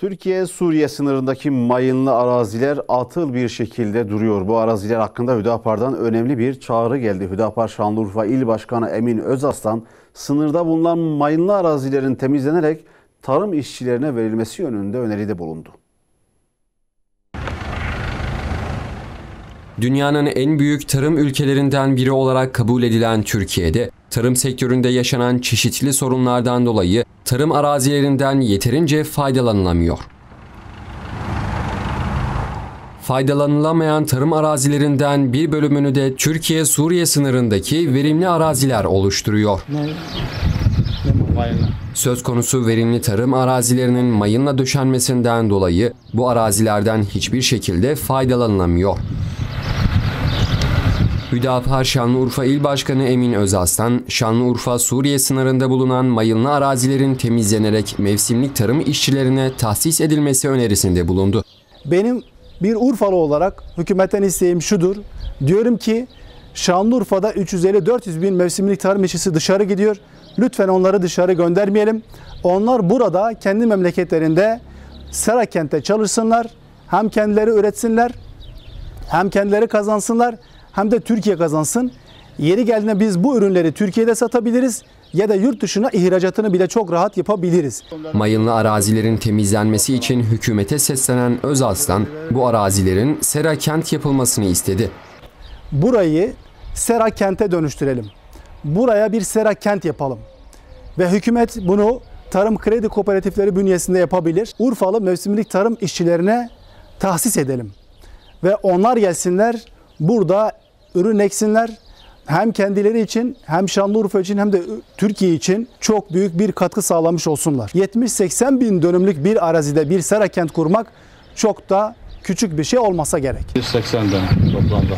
Türkiye-Suriye sınırındaki mayınlı araziler atıl bir şekilde duruyor. Bu araziler hakkında Hüdapar'dan önemli bir çağrı geldi. Hüdapar Şanlıurfa İl Başkanı Emin Özaslan, sınırda bulunan mayınlı arazilerin temizlenerek tarım işçilerine verilmesi yönünde öneride bulundu. Dünyanın en büyük tarım ülkelerinden biri olarak kabul edilen Türkiye'de tarım sektöründe yaşanan çeşitli sorunlardan dolayı tarım arazilerinden yeterince faydalanılamıyor. Faydalanılamayan tarım arazilerinden bir bölümünü de Türkiye-Suriye sınırındaki verimli araziler oluşturuyor. Söz konusu verimli tarım arazilerinin mayınla döşenmesinden dolayı bu arazilerden hiçbir şekilde faydalanılamıyor. Hüdapar Şanlıurfa İl Başkanı Emin Özaslan, Şanlıurfa Suriye sınırında bulunan mayınlı arazilerin temizlenerek mevsimlik tarım işçilerine tahsis edilmesi önerisinde bulundu. Benim bir Urfalı olarak hükümetten isteğim şudur. Diyorum ki Şanlıurfa'da 350-400 bin mevsimlik tarım işçisi dışarı gidiyor. Lütfen onları dışarı göndermeyelim. Onlar burada kendi memleketlerinde Sera kentte çalışsınlar. Hem kendileri üretsinler hem kendileri kazansınlar hem de Türkiye kazansın. Yeri geldiğinde biz bu ürünleri Türkiye'de satabiliriz ya da yurt dışına ihracatını bile çok rahat yapabiliriz. Mayınlı arazilerin temizlenmesi için hükümete seslenen Özaslan, bu arazilerin sera kent yapılmasını istedi. Burayı Sera kente dönüştürelim. Buraya bir Sera kent yapalım. Ve hükümet bunu tarım kredi kooperatifleri bünyesinde yapabilir. Urfalı mevsimlik tarım işçilerine tahsis edelim. Ve onlar gelsinler burada ürün eksinler. Hem kendileri için hem Şanlıurfa için hem de Türkiye için çok büyük bir katkı sağlamış olsunlar. 70-80 bin dönümlük bir arazide bir sera kent kurmak çok da küçük bir şey olmasa gerek. 180 dönüm toplamda.